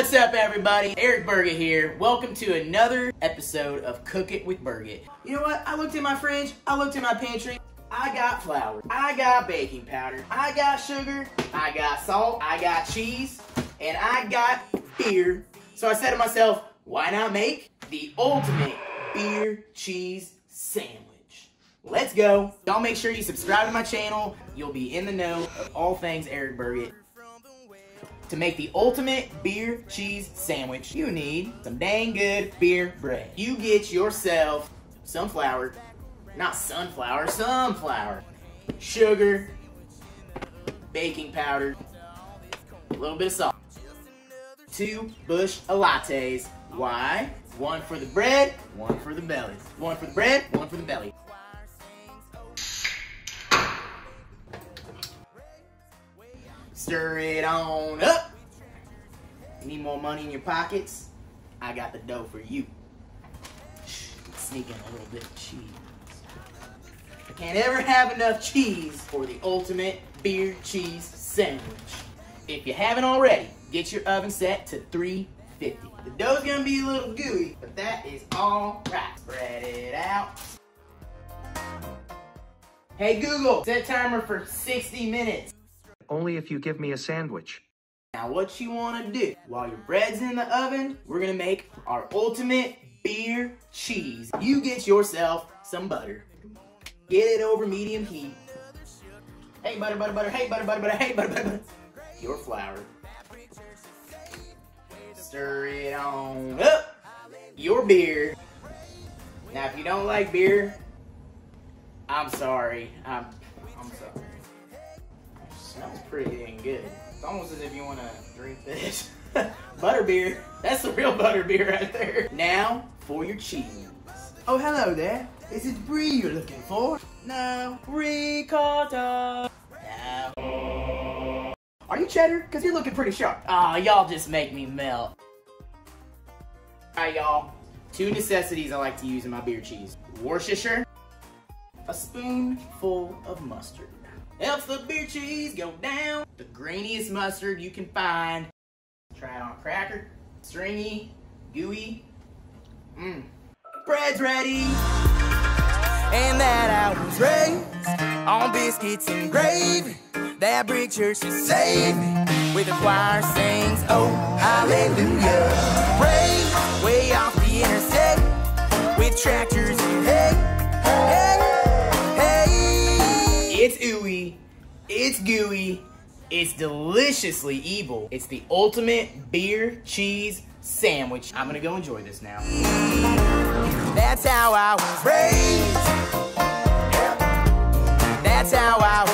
What's up, everybody? Eric Burgett here. Welcome to another episode of Cook It with Burgett. You know what? I looked in my fridge, I looked in my pantry. I got flour, I got baking powder, I got sugar, I got salt, I got cheese, and I got beer. So I said to myself, why not make the ultimate beer cheese sandwich? Let's go. Y'all make sure you subscribe to my channel. You'll be in the know of all things Eric Burgett. To make the ultimate beer cheese sandwich, you need some dang good beer bread. You get yourself some flour, not sunflower, sunflower, sugar, baking powder, a little bit of salt, two Busch Lattes. Why? One for the bread, one for the belly. One for the bread, one for the belly. Stir it on up. Need more money in your pockets? I got the dough for you. Sneak in a little bit of cheese. I can't ever have enough cheese for the ultimate beer cheese sandwich. If you haven't already, get your oven set to 350. The dough's gonna be a little gooey, but that is all right. Spread it out. Hey Google, set timer for 60 minutes. Only if you give me a sandwich. Now what you want to do, while your bread's in the oven, we're to make our ultimate beer cheese. You get yourself some butter. Get it over medium heat. Hey butter, butter, butter, hey butter, butter, butter, hey butter, butter, butter. Your flour. Stir it on up. Your beer. Now if you don't like beer, I'm sorry. I'm, I'm sorry. Smells pretty dang good. It's almost as if you want to drink this. Butterbeer. That's the real butterbeer right there. Now for your cheese. Oh, hello there. Is it brie you're looking for? No, ricotta. No. Are you cheddar? Because you're looking pretty sharp. Aw, oh, y'all just make me melt. Alright, y'all. Two necessities I like to use in my beer cheese. Worcestershire, a spoonful of mustard. Helps the beer cheese go down. The grainiest mustard you can find. Try it on a cracker. Stringy, gooey. Mmm. Bread's ready. And that I was raised on biscuits and gravy. That brick church has saved me. With the choir sings, oh, hallelujah. Way off the interstate. With tractors and hay, hey, hey. It's ooey. It's gooey. It's deliciously evil. It's the ultimate beer cheese sandwich. I'm gonna go enjoy this now. That's how I was raised. That's how I